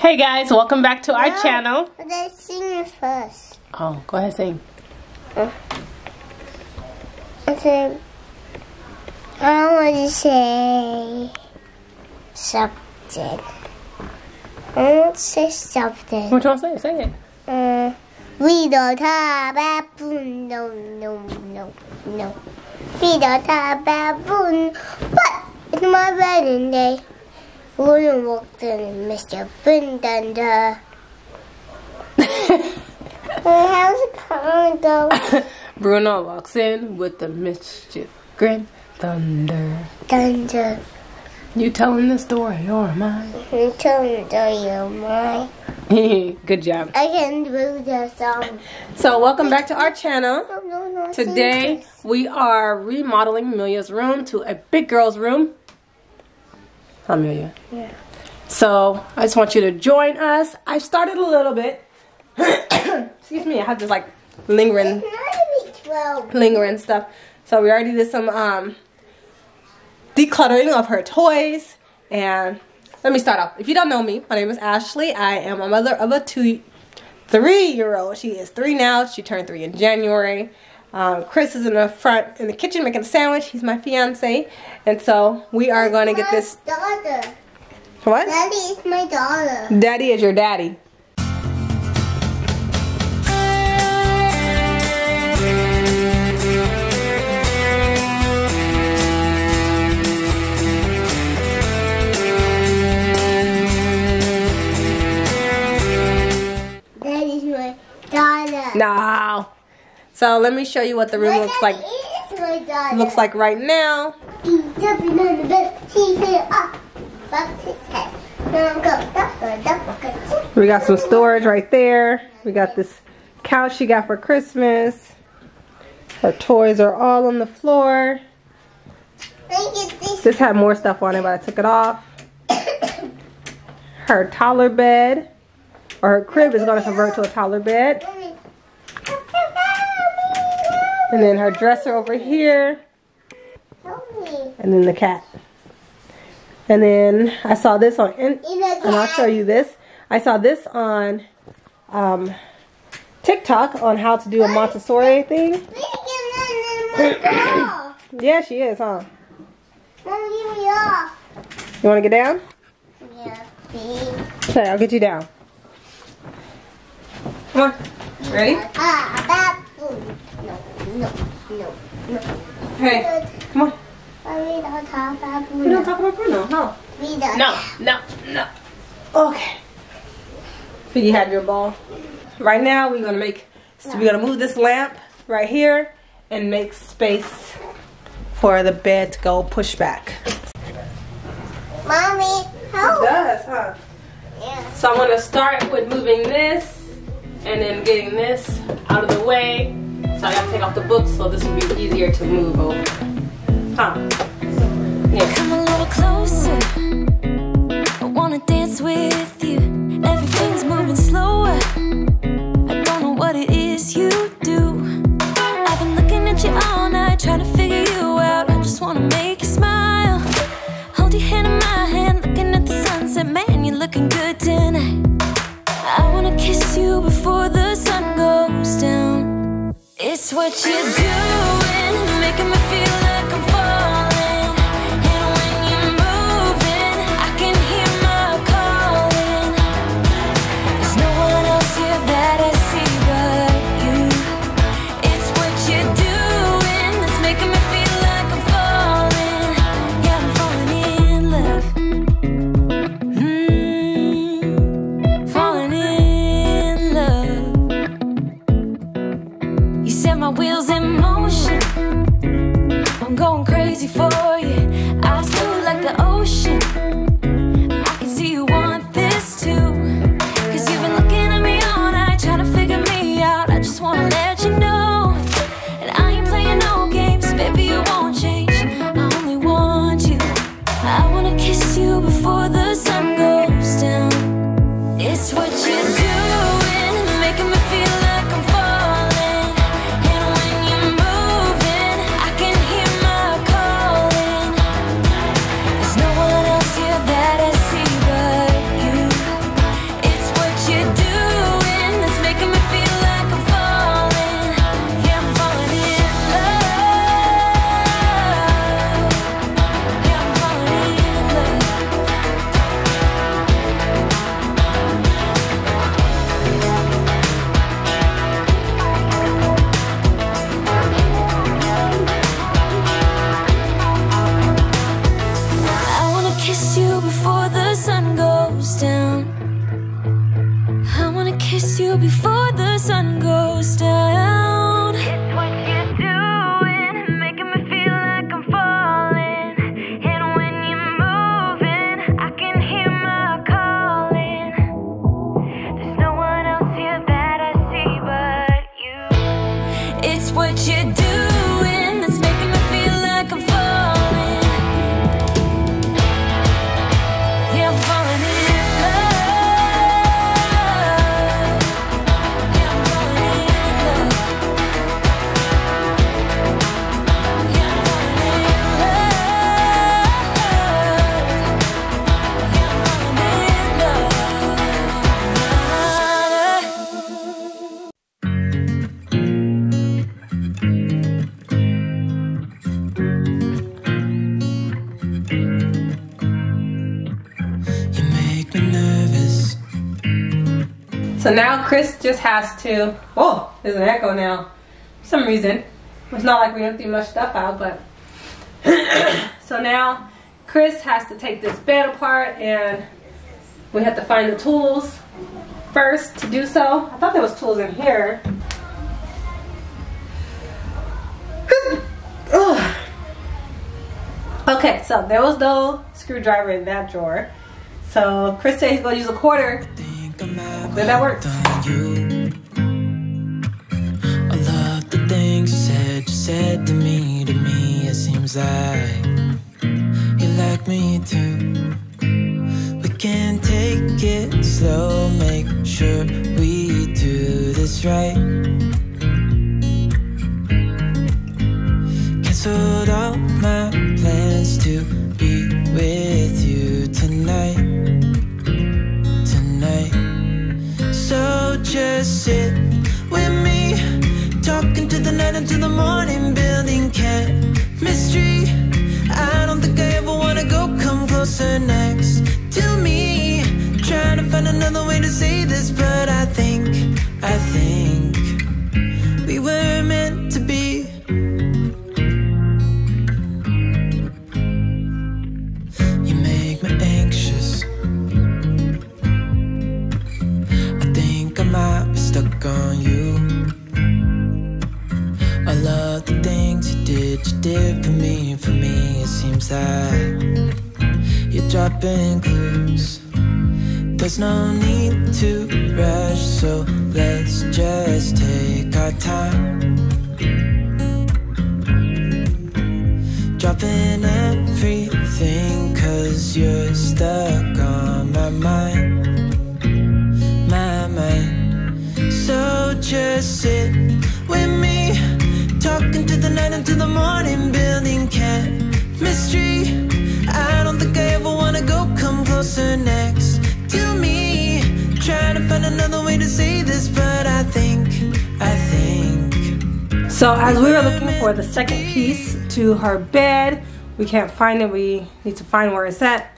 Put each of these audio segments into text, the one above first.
Hey guys, welcome back to our No, channel. Let's sing first. Oh, go ahead sing. I think I want to say something. I want to say something. What you want to say? Sing it. Uh, we don't have a spoon. No, no, no, no. We don't have a spoon. But it's my wedding day. We're gonna walk in Mr. Spoon Thunder. How's it coming though? Bruno walks in with the mischief grin. Thunder. Thunder. You telling the story or mine? I'm telling you mine. Good job. I can do the song. So welcome back to our channel. Oh, no, Today we are remodeling Amelia's room to a big girl's room. Amelia? Yeah. So I just want you to join us. I started a little bit. Excuse me, I have this like lingering It's 12. lingering stuff. So we already did some um, decluttering of her toys. And let me start off. If you don't know me, my name is Ashley. I am a mother of a two, three-year-old. She is three now. She turned three in January. Um, Chris is in the front in the kitchen making a sandwich. He's my fiance, and so we are going to get this. Daughter. What? Daddy is my daughter. Daddy is your daddy. Daddy my daughter. No. So let me show you what the room looks like. daddy is my daughter. Looks like right now. He's jumping on the bed. He said, ah. We got some storage right there. We got this couch she got for Christmas. Her toys are all on the floor. This had more stuff on it, but I took it off. Her toddler bed, or her crib is going to convert to a toddler bed. And then her dresser over here, and then the cat. And then I saw this on, and I'll show you this. I saw this on um, TikTok on how to do a Montessori thing. Please give me my ball. Yeah, she is, huh? Mom, give me off. You want to get down? Yeah. Okay, I'll get you down. Come on. Ready? No, no, no. Hey, come on. We don't talk baboon. We don't talk about Bruno, no. We don't. No, no, no. Okay. So you have your ball. Right now, we're gonna make. So we're gonna move this lamp right here and make space for the bed to go push back. Mommy, help. It does, huh? Yeah. So I'm gonna start with moving this and then getting this out of the way. So I gotta take off the books so this will be easier to move over. Huh? Yeah. Come a little closer. I wanna dance with you. Everything's moving slower. I don't know what it is you do. I've been looking at you all night, trying to figure you out. I just wanna make you smile. Hold your hand in my hand, looking at the sunset. Man, you're looking good tonight. I wanna kiss you before the sun goes down. It's what you're doing, making me feel I wanna kiss you before the sun Chris just has to. Oh, there's an echo now. For some reason. It's not like we empty much stuff out, but. so now Chris has to take this bed apart and we have to find the tools first to do so. I thought there was tools in here. Okay, so there was no screwdriver in that drawer. So Chris said he's gonna use a quarter. Did that work? you. All of the things you said, you said to me, to me, it seems like you like me too. We can take it slow, make sure we do this right. Canceled just sit with me, talking to the night until the morning, building chemistry. I don't think I ever wanna go come closer next to me. Trying to find another way to say this, but I think, I think so let's just take our time. Dropping everything, cause you're stuck on my mind my mind. So just sit with me, talking to the night until the morning, another way to say this, but I think, I think. So as we were looking for the second piece to her bed, we can't find it. We need to find where it's at.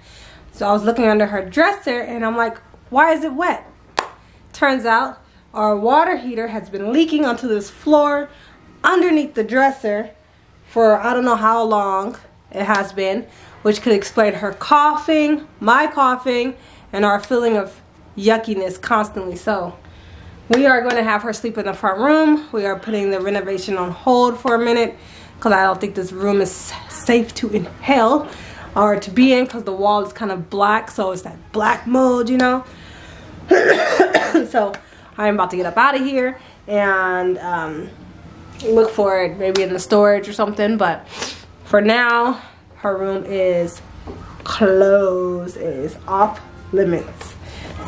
So I was looking under her dresser and I'm like, why is it wet? Turns out our water heater has been leaking onto this floor underneath the dresser for I don't know how long it has been, which could explain her coughing, my coughing, and our feeling of yuckiness constantly. So we are going to have her sleep in the front room. We are putting the renovation on hold for a minute because I don't think this room is safe to inhale or to be in because the wall is kind of black. So it's that black mold, you know. so I'm about to get up out of here and um, look for it maybe in the storage or something. But for now, her room is closed. It is off limits.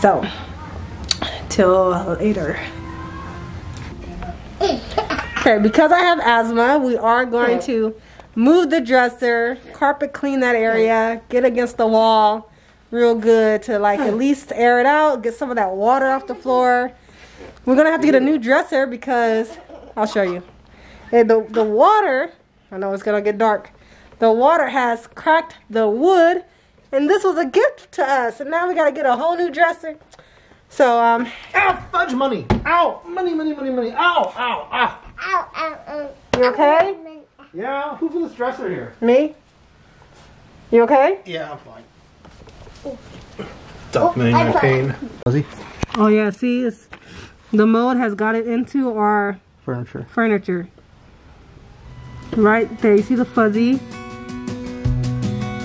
So till later. Okay, because I have asthma, we are going to move the dresser, carpet clean that area, get against the wall real good to like at least air it out, get some of that water off the floor. We're gonna have to get a new dresser because I'll show you. And the the water, I know it's gonna get dark. The water has cracked the wood, and this was a gift to us. And now we gotta get a whole new dresser. So um, Ow, fudge money. Ow, money, money, money, money. Ow, ow, ow. Ow, ow, ow. you okay? Yeah, who put this dresser here? Me? You okay? Yeah, I'm fine. Documenting my pain. Fuzzy? Oh yeah, see, it's the mold has got it into our Furniture. furniture. Right there, you see the fuzzy.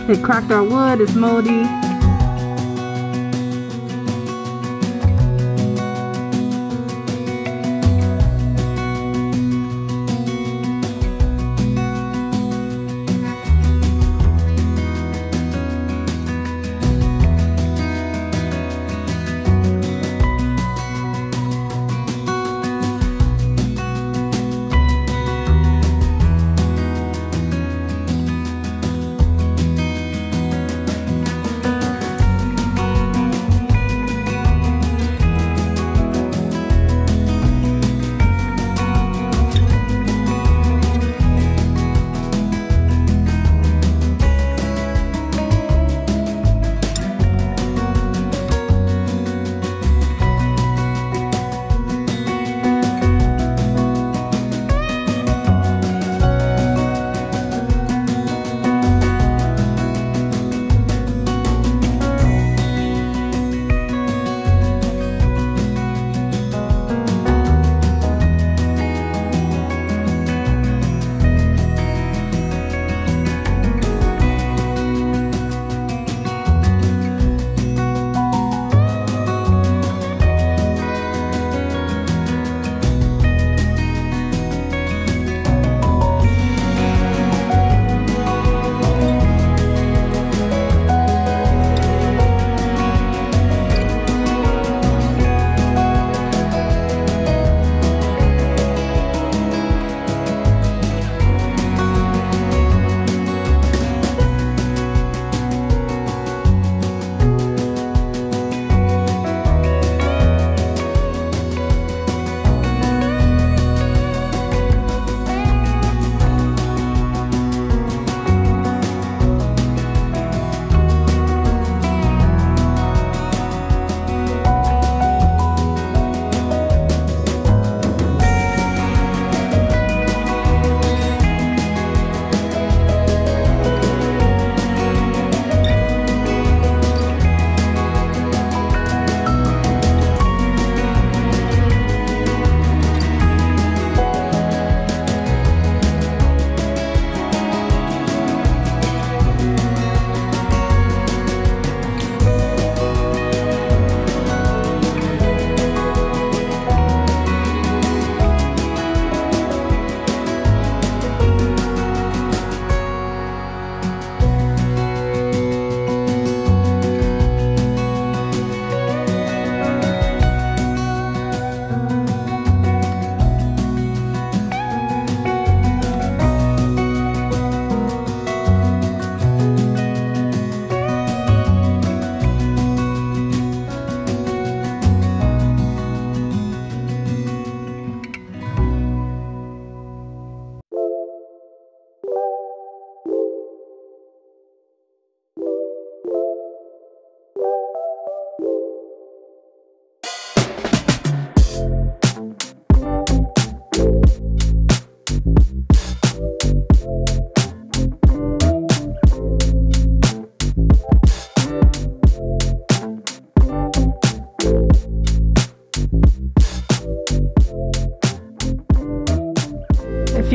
It cracked our wood, it's moldy.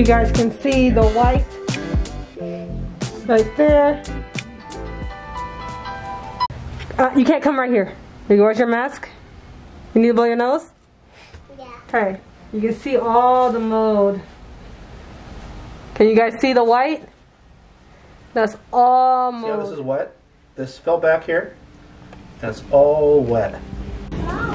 You guys can see the white right there. Uh, you can't come right here. Where's your mask? You need to blow your nose? Yeah. Okay. You can see all the mold. Can you guys see the white? That's all See how this is wet? This fell back here. That's all wet.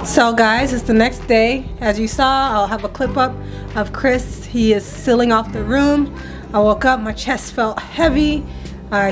So guys, it's the next day. As you saw, I'll have a clip up of Chris. He is sealing off the room. I woke up, my chest felt heavy. I